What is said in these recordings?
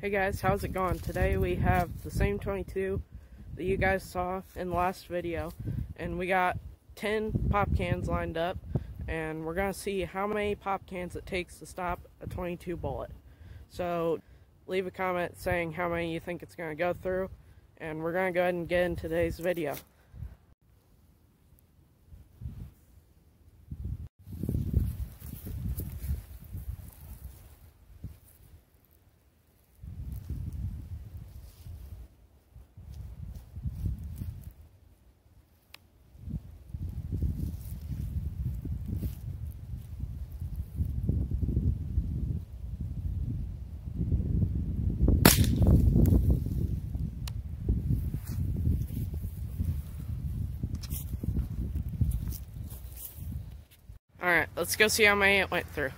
Hey guys, how's it going? Today we have the same 22 that you guys saw in the last video and we got 10 pop cans lined up and we're going to see how many pop cans it takes to stop a 22 bullet. So leave a comment saying how many you think it's going to go through and we're going to go ahead and get in today's video. Alright, let's go see how my aunt went through.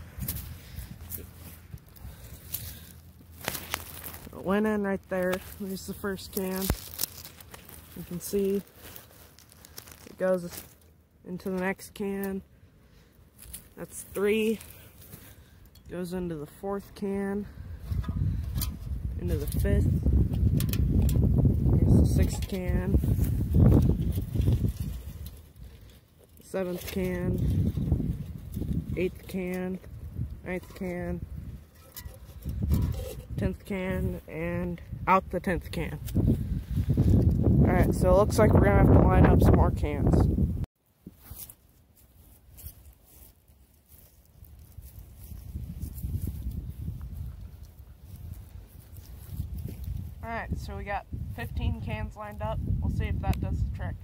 It went in right there. There's the first can. You can see it goes into the next can. That's three. Goes into the fourth can. Into the fifth. Here's the sixth can. Seventh can eighth can, ninth can, tenth can, and out the tenth can. Alright, so it looks like we're gonna have to line up some more cans. Alright, so we got 15 cans lined up. We'll see if that does the trick.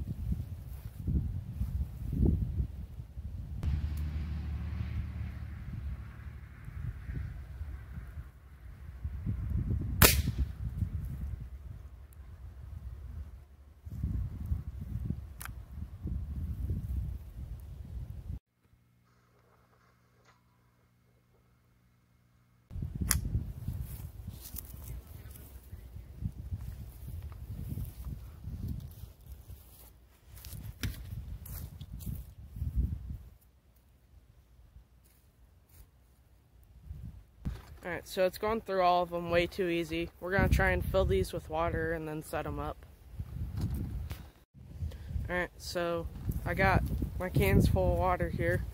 Alright, so it's going through all of them way too easy. We're to try and fill these with water and then set them up. Alright, so I got my cans full of water here.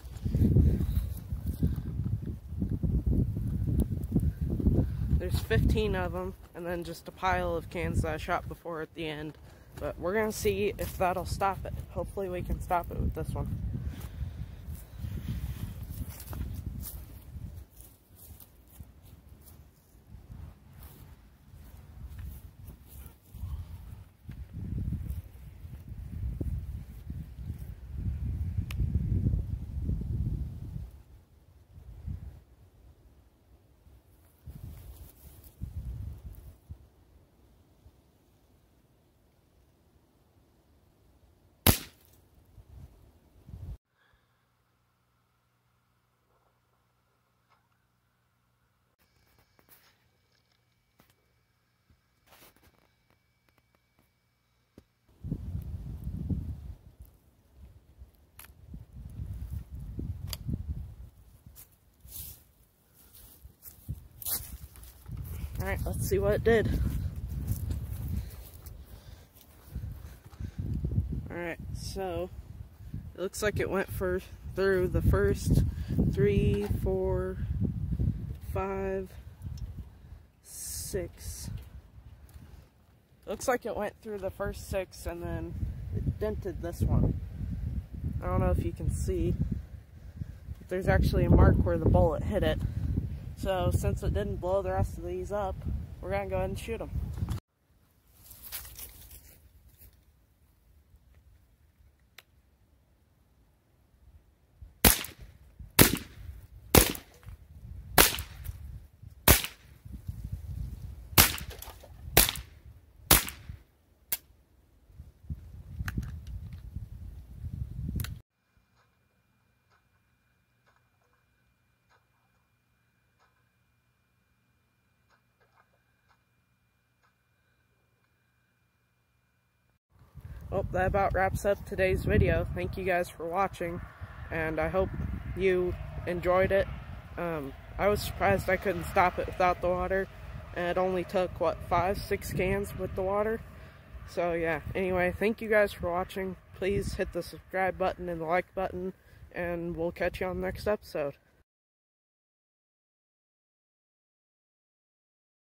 There's 15 of them, and then just a pile of cans that I shot before at the end. But we're to see if that'll stop it. Hopefully we can stop it with this one. Alright, let's see what it did. Alright, so it looks like it went for through the first three, four, five, six. Looks like it went through the first six and then it dented this one. I don't know if you can see. There's actually a mark where the bullet hit it. So since it didn't blow the rest of these up, we're to go ahead and shoot them. Well, that about wraps up today's video. Thank you guys for watching, and I hope you enjoyed it. Um, I was surprised I couldn't stop it without the water, and it only took, what, five, six cans with the water. So yeah, anyway, thank you guys for watching. Please hit the subscribe button and the like button, and we'll catch you on the next episode.